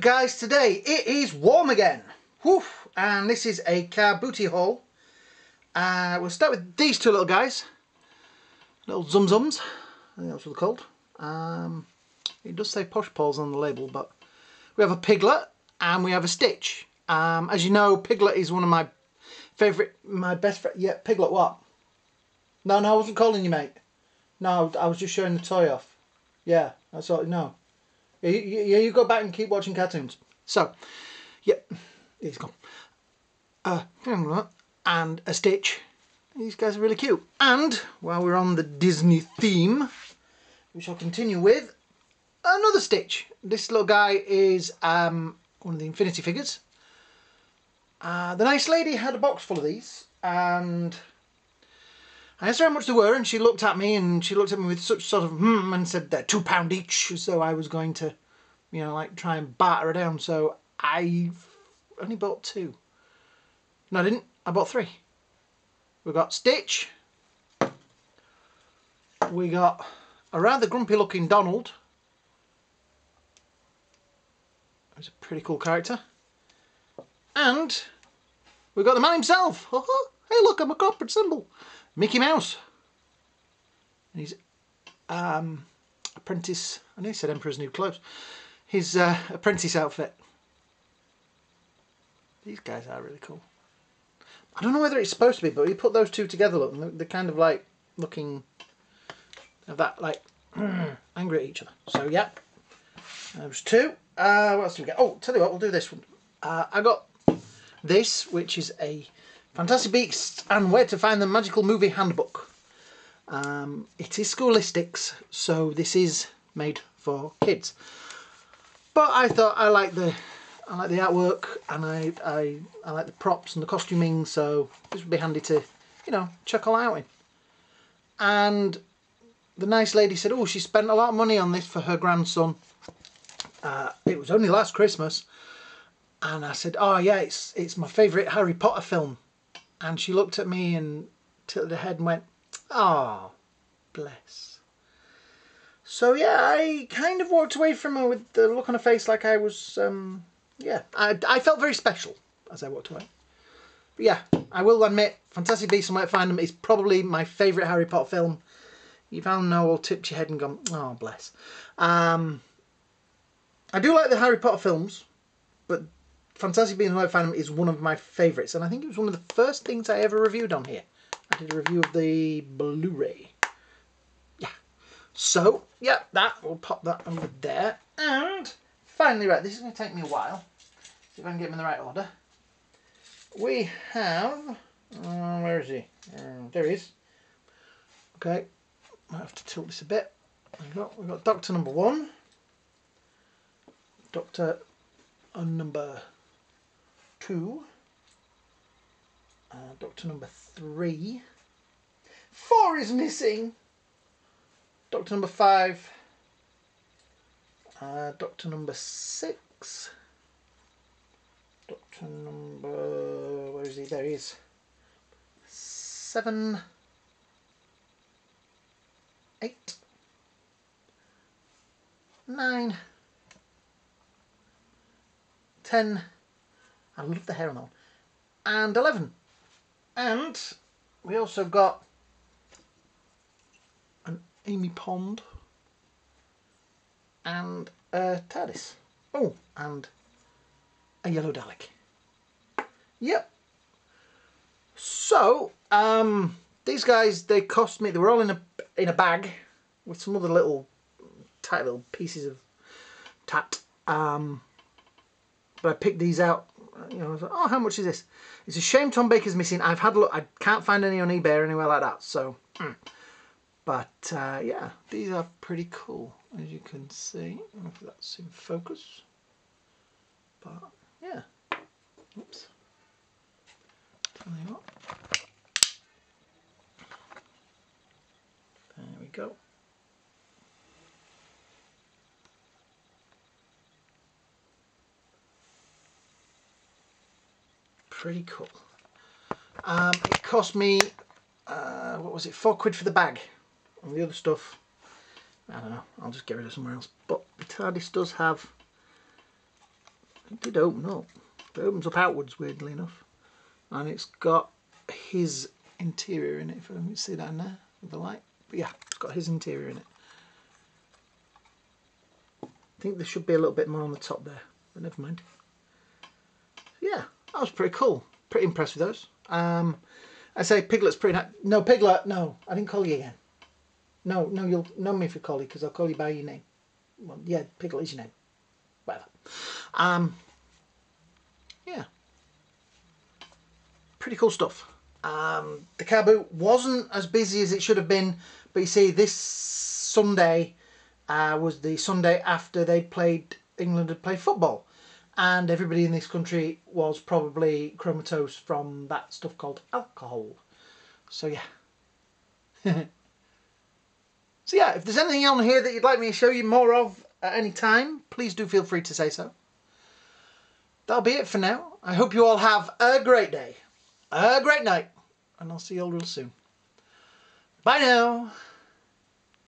Guys, today it is warm again. Whew. And this is a car booty haul. Uh, we'll start with these two little guys. Little Zum Zums. I think that's what they're called. Um, it does say Posh Paws on the label, but we have a Piglet and we have a Stitch. Um, as you know, Piglet is one of my favourite, my best friend. Yeah, Piglet what? No, no, I wasn't calling you, mate. No, I was just showing the toy off. Yeah, that's all. No. Yeah, you, you, you go back and keep watching cartoons. So, yep, yeah, he's gone. Uh, and a Stitch. These guys are really cute. And while we're on the Disney theme, we shall continue with another Stitch. This little guy is um, one of the Infinity figures. Uh, the nice lady had a box full of these and I asked her how much they were and she looked at me and she looked at me with such sort of hmm and said they're two pound each though I was going to, you know, like try and batter her down. So I only bought two. No, I didn't. I bought three. We got Stitch. We got a rather grumpy looking Donald. He's a pretty cool character. And we got the man himself. Hey look, I'm a corporate symbol. Mickey Mouse. And his um, apprentice, I know he said Emperor's New Clothes. His uh, apprentice outfit. These guys are really cool. I don't know whether it's supposed to be, but you put those two together, look, and they're kind of like looking of that, like, angry at each other. So, yeah, there's two. Uh, what else do we get? Oh, tell you what, we'll do this one. Uh, I got this, which is a Fantastic Beasts and Where to Find the Magical Movie Handbook. Um, it is scholastics, so this is made for kids. But I thought I like the I like the artwork and I, I, I like the props and the costuming, so this would be handy to, you know, check all out in. And the nice lady said, oh, she spent a lot of money on this for her grandson. Uh, it was only last Christmas. And I said, oh yeah, it's, it's my favourite Harry Potter film. And she looked at me and tilted her head and went, oh, bless. So yeah, I kind of walked away from her with the look on her face like I was um, yeah, I, I felt very special as I walked away. But yeah, I will admit, Fantastic Beasts and Where to Find Them is probably my favourite Harry Potter film. You've all know all tipped your head and gone, oh bless. Um, I do like the Harry Potter films, but Fantastic Beasts and Find Them is one of my favourites, and I think it was one of the first things I ever reviewed on here. I did a review of the Blu-ray. Yeah. So, yeah, that, we'll pop that over there. And finally, right, this is going to take me a while. See if I can get them in the right order. We have, uh, where is he? Uh, there he is. Okay, might have to tilt this a bit. We've got, we've got Doctor number one, Doctor on number two, uh, Doctor number three, four is missing, Doctor number five, uh, Doctor number six, Doctor number, where is he? There he is. Seven, eight, nine, ten, I love the hair on that one, and eleven. And we also got an Amy Pond and a TARDIS. Oh, and a yellow Dalek. Yep. So, um, these guys, they cost me, they were all in a, in a bag with some other little, tight little pieces of tat. Um, but I picked these out, you know, like, oh, how much is this? It's a shame Tom Baker's missing. I've had a look, I can't find any on eBay or anywhere like that, so, mm. but, uh, yeah, these are pretty cool, as you can see. if that's in focus. But, yeah. Oops. Tell you what. There we go. Pretty cool. Um, it cost me, uh, what was it, four quid for the bag. And the other stuff, I don't know, I'll just get rid of somewhere else. But the TARDIS does have It did open up. It opens up outwards, weirdly enough. And it's got his interior in it, if you can see that in there with the light. But yeah, it's got his interior in it. I think there should be a little bit more on the top there, but never mind. That was pretty cool. Pretty impressed with those. Um, I say Piglet's pretty nice. No, Piglet, no, I didn't call you again. No, no, you'll know me if you call you because I'll call you by your name. Well, yeah, Piglet is your name. Whatever. Um, yeah. Pretty cool stuff. Um, the car boot wasn't as busy as it should have been, but you see, this Sunday uh, was the Sunday after they played England had played football, and everybody in this country was probably comatose from that stuff called alcohol. So yeah. so yeah, if there's anything on here that you'd like me to show you more of at any time, please do feel free to say so. That'll be it for now. I hope you all have a great day, a great night, and I'll see you all real soon. Bye now.